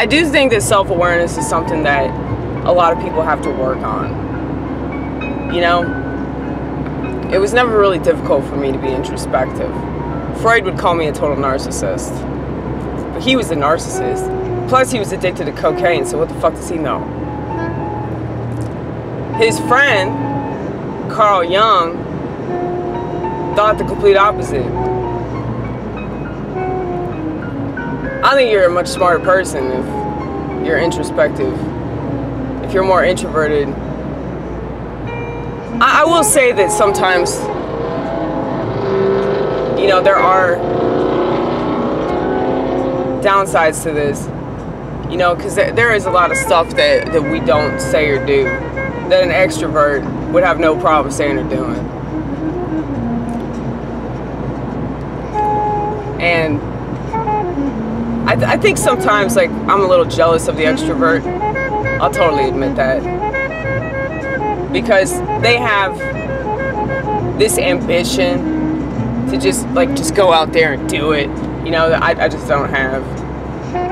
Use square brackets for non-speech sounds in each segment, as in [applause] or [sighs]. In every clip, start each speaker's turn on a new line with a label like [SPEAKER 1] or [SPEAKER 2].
[SPEAKER 1] I do think that self awareness is something that a lot of people have to work on. You know, it was never really difficult for me to be introspective. Freud would call me a total narcissist, but he was a narcissist. Plus, he was addicted to cocaine, so what the fuck does he know? His friend, Carl Jung, thought the complete opposite. I think you're a much smarter person if you're introspective. If you're more introverted. I, I will say that sometimes, you know, there are downsides to this. You know, because there, is a lot of stuff that, that we don't say or do that an extrovert would have no problem saying or doing. And th- I think sometimes, like, I'm a little jealous of the extrovert. I'll totally admit that. Because they have this ambition to just, like, just go out there and do it. You know, I, I just don't have.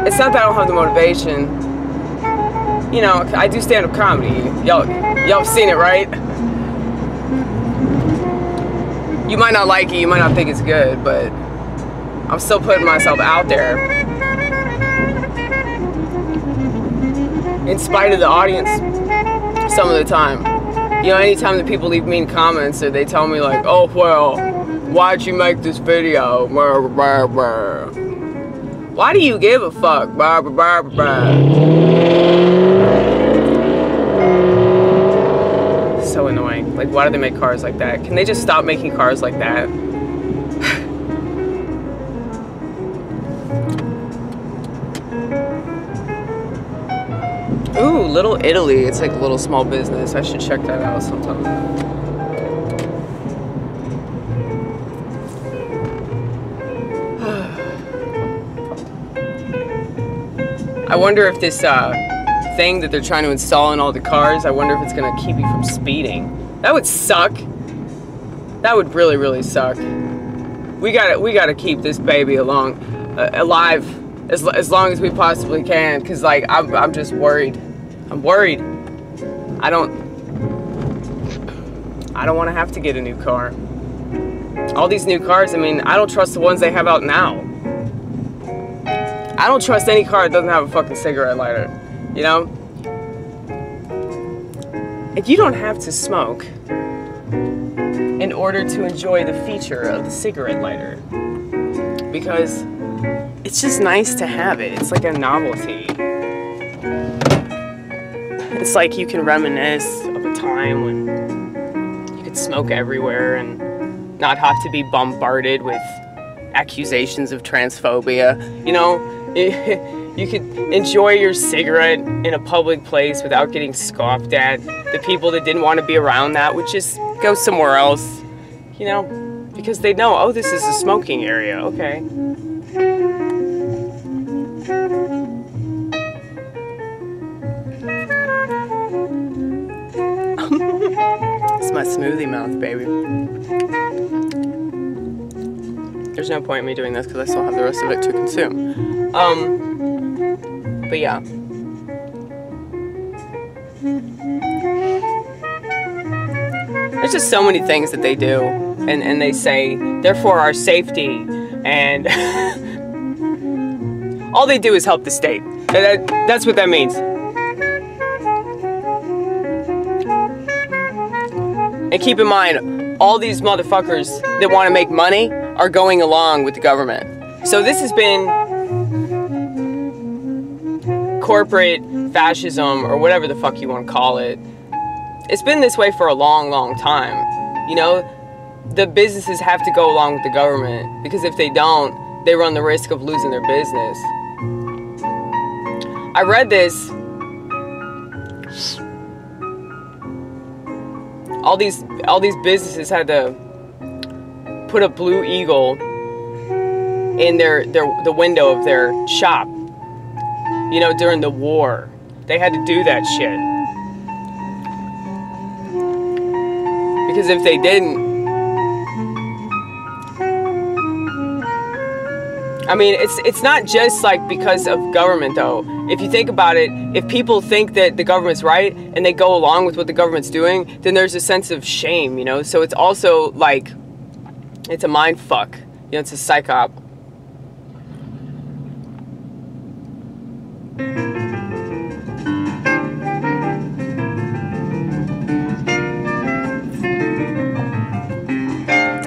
[SPEAKER 1] It's not that I don't have the motivation. You know, I do stand up comedy. Y'all, y'all seen it, right? You might not like it, you might not think it's good, but I'm still putting myself out there in spite of the audience some of the time. You know, anytime that people leave mean comments or they tell me like, oh well, why'd you make this video? Why do you give a fuck? So annoying. Like, why do they make cars like that? Can they just stop making cars like that? Little Italy. It's like a little small business. I should check that out sometime. [sighs] I wonder if this uh, thing that they're trying to install in all the cars, I wonder if it's gonna keep you from speeding. That would suck. That would really, really suck. We gotta, we gotta keep this baby along, uh, alive as, as long as we possibly can, cause like I'm, I'm just worried. I'm worried. I don't, I don't want to have to get a new car. All these new cars, I mean, I don't trust the ones they have out now. I don't trust any car that doesn't have a fucking cigarette lighter. You know? If you don't have to smoke in order to enjoy the feature of the cigarette lighter, because it's just nice to have it. It's like a novelty. It's like you can reminisce of a time when you could smoke everywhere and not have to be bombarded with accusations of transphobia. You know, [laughs] you could enjoy your cigarette in a public place without getting scoffed at. The people that didn't want to be around that would just go somewhere else, you know, because they know, oh, this is a smoking area, okay. My smoothie mouth, baby. There's no point in me doing this because I still have the rest of it to consume. Um, but yeah. There's just so many things that they do, and, and they say, therefore our safety, and [laughs] all they do is help the state. That, that's what that means. And keep in mind, all these motherfuckers that want to make money are going along with the government. So this has been corporate fascism or whatever the fuck you want to call it. It's been this way for a long, long time. You know, the businesses have to go along with the government because if they don't, they run the risk of losing their business. I read this all these all these businesses had to put a blue eagle in their their the window of their shop. You know, during the war, they had to do that shit. Because if they didn't, I mean, it's it's not just like because of government though. If you think about it, if people think that the government's right and they go along with what the government's doing, then there's a sense of shame, you know. So it's also like it's a mind fuck. You know, it's a psychop.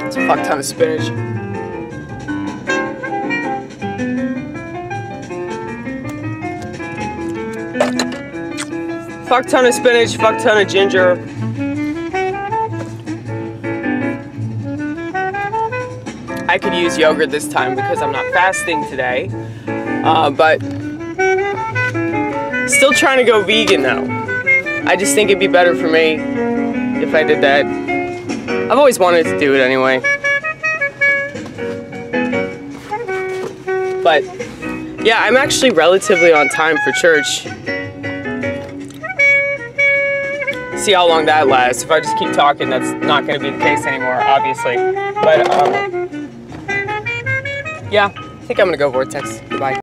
[SPEAKER 1] It's a fuck ton of spinach. Fuck ton of spinach, fuck ton of ginger. I could use yogurt this time because I'm not fasting today. Uh, but still trying to go vegan though. I just think it'd be better for me if I did that. I've always wanted to do it anyway. But yeah, I'm actually relatively on time for church. See how long that lasts. If I just keep talking, that's not going to be the case anymore, obviously. But um, yeah, I think I'm going to go Vortex. Bye.